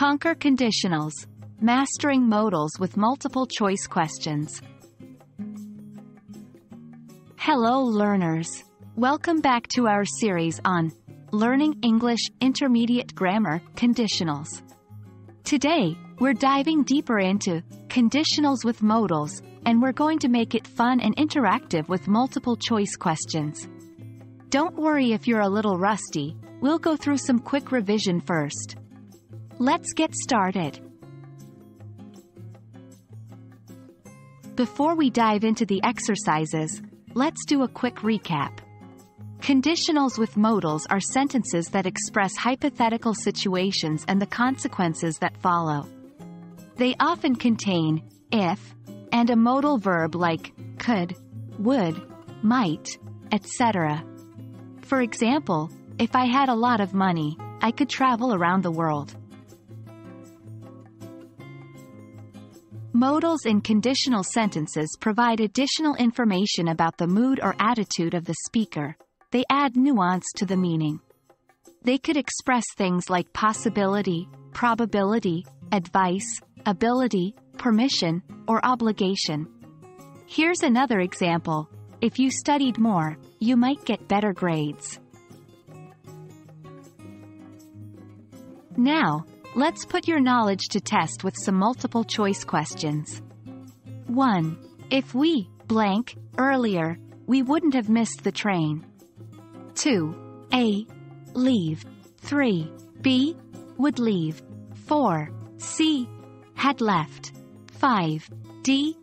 Conquer conditionals. Mastering modals with multiple choice questions. Hello learners. Welcome back to our series on Learning English Intermediate Grammar Conditionals. Today, we're diving deeper into conditionals with modals, and we're going to make it fun and interactive with multiple choice questions. Don't worry if you're a little rusty, we'll go through some quick revision first. Let's get started. Before we dive into the exercises, let's do a quick recap. Conditionals with modals are sentences that express hypothetical situations and the consequences that follow. They often contain if and a modal verb like could, would, might, etc. For example, if I had a lot of money, I could travel around the world. Modals in conditional sentences provide additional information about the mood or attitude of the speaker. They add nuance to the meaning. They could express things like possibility, probability, advice, ability, permission, or obligation. Here's another example. If you studied more, you might get better grades. Now, let's put your knowledge to test with some multiple choice questions. 1. If we, blank, earlier, we wouldn't have missed the train. 2. A. Leave. 3. B. Would leave. 4. C. Had left. 5. D.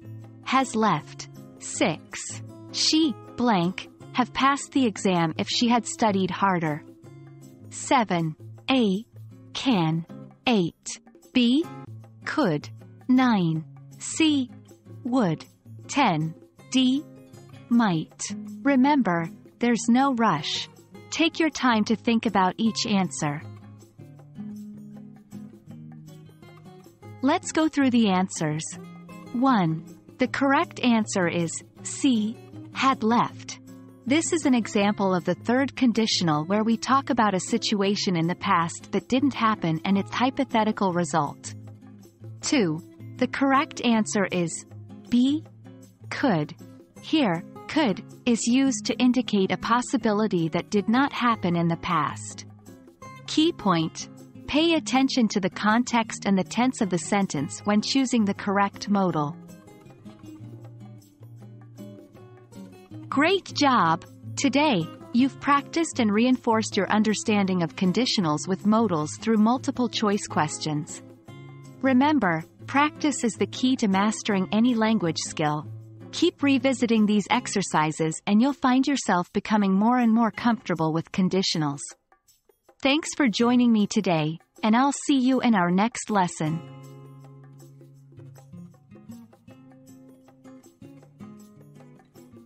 Has left. 6. She, blank, have passed the exam if she had studied harder. 7. A. Can. 8. B. Could. 9. C. Would. 10. D. Might. Remember, there's no rush. Take your time to think about each answer. Let's go through the answers. 1. The correct answer is C. Had left. This is an example of the third conditional where we talk about a situation in the past that didn't happen and its hypothetical result. 2. The correct answer is B. Could. Here, could is used to indicate a possibility that did not happen in the past. Key point. Pay attention to the context and the tense of the sentence when choosing the correct modal. Great job! Today, you've practiced and reinforced your understanding of conditionals with modals through multiple choice questions. Remember, practice is the key to mastering any language skill. Keep revisiting these exercises and you'll find yourself becoming more and more comfortable with conditionals. Thanks for joining me today, and I'll see you in our next lesson.